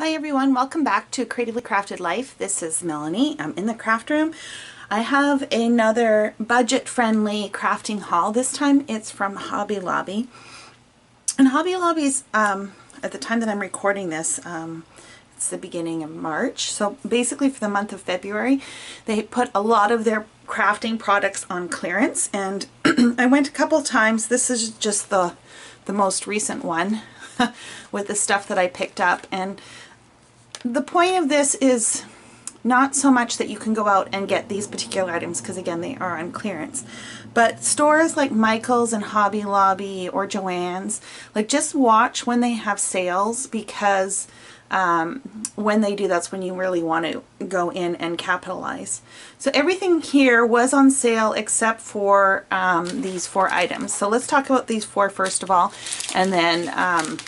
Hi everyone, welcome back to Creatively Crafted Life. This is Melanie. I'm in the craft room. I have another budget-friendly crafting haul. This time it's from Hobby Lobby. And Hobby Lobby's, um, at the time that I'm recording this, um, it's the beginning of March. So basically for the month of February, they put a lot of their crafting products on clearance. And I went a couple times. This is just the, the most recent one with the stuff that I picked up. And the point of this is not so much that you can go out and get these particular items because again they are on clearance but stores like Michael's and Hobby Lobby or Joann's like just watch when they have sales because um, when they do that's when you really want to go in and capitalize. So everything here was on sale except for um, these four items. So let's talk about these four first of all and then um,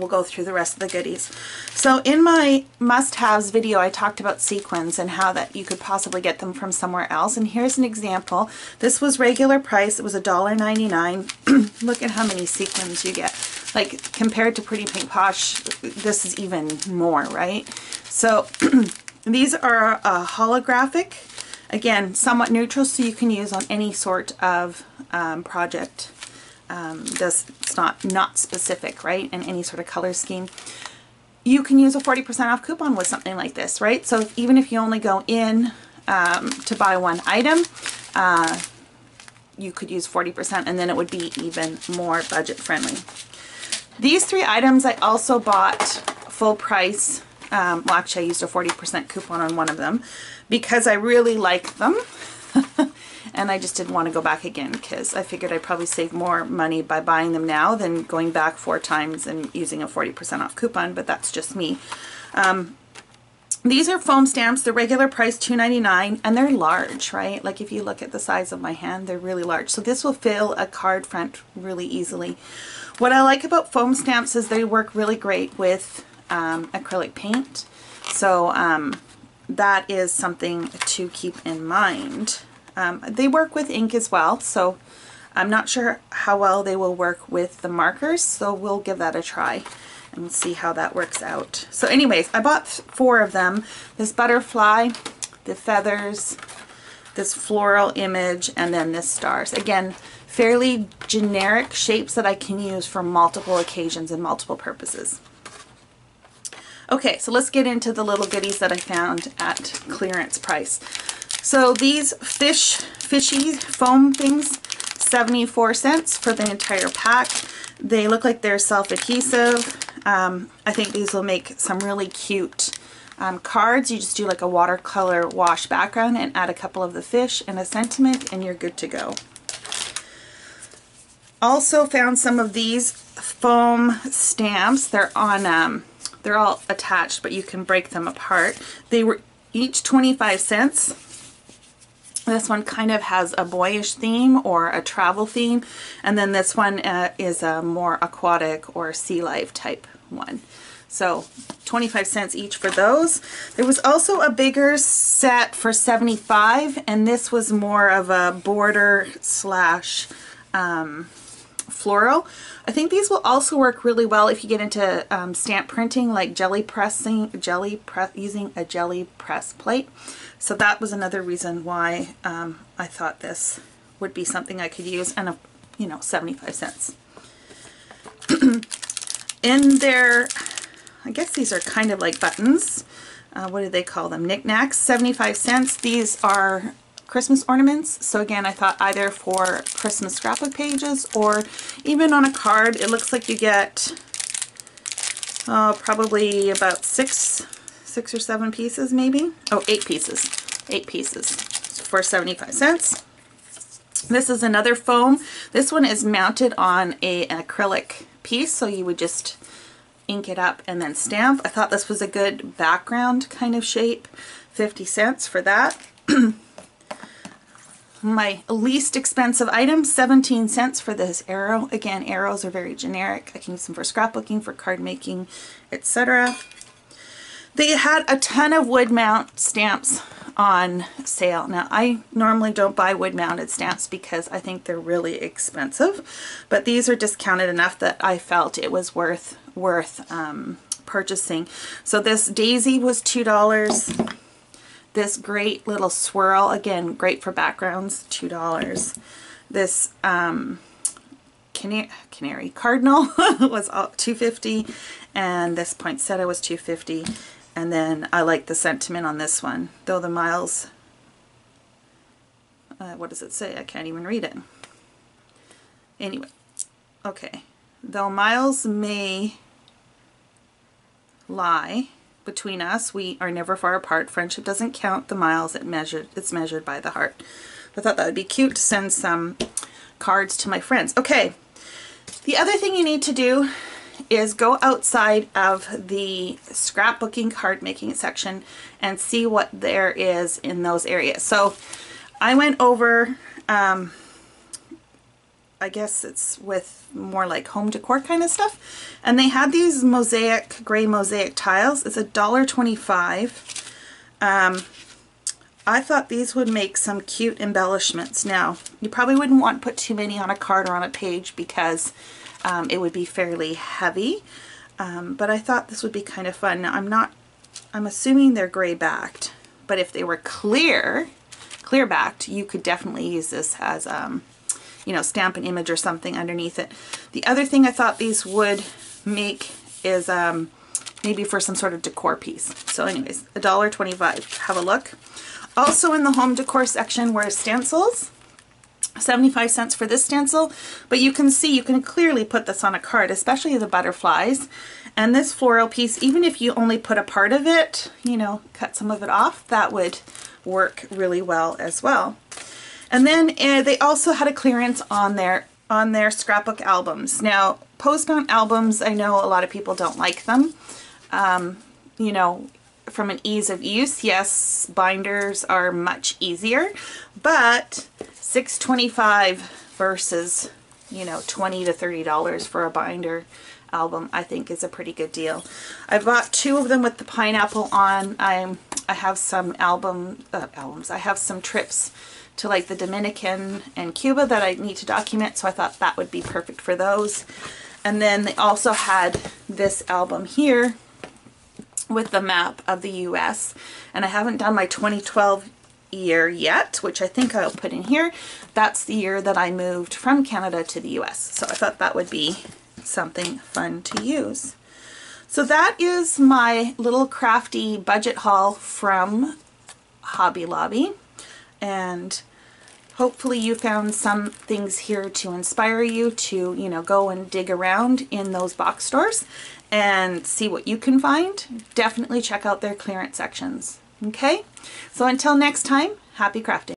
we'll go through the rest of the goodies. So in my must-haves video, I talked about sequins and how that you could possibly get them from somewhere else. And here's an example. This was regular price. It was $1.99. Look at how many sequins you get. Like compared to Pretty Pink Posh, this is even more, right? So these are uh, holographic. Again, somewhat neutral, so you can use on any sort of um, project um, this, it's not, not specific, right, in any sort of color scheme. You can use a 40% off coupon with something like this, right? So if, even if you only go in um, to buy one item, uh, you could use 40% and then it would be even more budget friendly. These three items I also bought full price. Um, well, actually I used a 40% coupon on one of them because I really like them. and I just didn't want to go back again because I figured I'd probably save more money by buying them now than going back four times and using a 40% off coupon, but that's just me. Um, these are foam stamps. They're regular price $2.99 and they're large, right? Like if you look at the size of my hand, they're really large. So this will fill a card front really easily. What I like about foam stamps is they work really great with um, acrylic paint. So um, that is something to keep in mind. Um, they work with ink as well, so I'm not sure how well they will work with the markers, so we'll give that a try and see how that works out. So anyways, I bought four of them. This butterfly, the feathers, this floral image, and then this stars. Again, fairly generic shapes that I can use for multiple occasions and multiple purposes. Okay, so let's get into the little goodies that I found at clearance price. So these fish, fishy foam things, 74 cents for the entire pack. They look like they're self-adhesive. Um, I think these will make some really cute um, cards. You just do like a watercolor wash background and add a couple of the fish and a sentiment and you're good to go. Also found some of these foam stamps. They're on, um, they're all attached, but you can break them apart. They were each 25 cents. This one kind of has a boyish theme or a travel theme. And then this one uh, is a more aquatic or sea life type one. So 25 cents each for those. There was also a bigger set for 75 and this was more of a border slash um, floral. I think these will also work really well if you get into um, stamp printing like jelly pressing, jelly press, using a jelly press plate. So that was another reason why um, I thought this would be something I could use and, a, you know, 75 cents. In their, I guess these are kind of like buttons. Uh, what do they call them? Knickknacks, 75 cents. These are Christmas ornaments. So again, I thought either for Christmas scrapbook pages or even on a card. It looks like you get uh, probably about six six or seven pieces maybe. Oh, eight pieces. Eight pieces for 75 cents. This is another foam. This one is mounted on a, an acrylic piece, so you would just ink it up and then stamp. I thought this was a good background kind of shape. 50 cents for that. My least expensive item, 17 cents for this arrow. Again, arrows are very generic. I can use them for scrapbooking, for card making, etc. They had a ton of wood mount stamps on sale. Now I normally don't buy wood mounted stamps because I think they're really expensive, but these are discounted enough that I felt it was worth worth um, purchasing. So this daisy was $2. This great little swirl, again, great for backgrounds, $2. This um, canary, canary cardinal was 250 and this poinsettia was 250 and then I like the sentiment on this one, though the miles, uh, what does it say? I can't even read it. Anyway, okay. Though miles may lie between us, we are never far apart. Friendship doesn't count the miles it measured, it's measured by the heart. I thought that would be cute to send some cards to my friends. Okay, the other thing you need to do is go outside of the scrapbooking card making section and see what there is in those areas. So I went over, um, I guess it's with more like home decor kind of stuff, and they had these mosaic, gray mosaic tiles. It's a dollar twenty-five. Um, I thought these would make some cute embellishments. Now, you probably wouldn't want to put too many on a card or on a page because um, it would be fairly heavy. Um, but I thought this would be kind of fun. Now, I'm not, I'm assuming they're gray backed, but if they were clear, clear backed, you could definitely use this as, um, you know, stamp an image or something underneath it. The other thing I thought these would make is um, maybe for some sort of decor piece. So anyways, $1.25. Have a look. Also in the home decor section were stencils. 75 cents for this stencil, but you can see, you can clearly put this on a card, especially the butterflies. And this floral piece, even if you only put a part of it, you know, cut some of it off, that would work really well as well. And then uh, they also had a clearance on their on their scrapbook albums. Now, post-bound albums, I know a lot of people don't like them. Um, you know, from an ease of use, yes, binders are much easier, but 625 versus, you know, 20 to $30 for a binder album, I think is a pretty good deal. I bought two of them with the pineapple on. I'm, I have some album, uh, albums, I have some trips to like the Dominican and Cuba that I need to document, so I thought that would be perfect for those. And then they also had this album here with the map of the US, and I haven't done my 2012 year yet, which I think I'll put in here. That's the year that I moved from Canada to the US. So I thought that would be something fun to use. So that is my little crafty budget haul from Hobby Lobby. And hopefully you found some things here to inspire you to, you know, go and dig around in those box stores and see what you can find. Definitely check out their clearance sections. Okay, so until next time, happy crafting.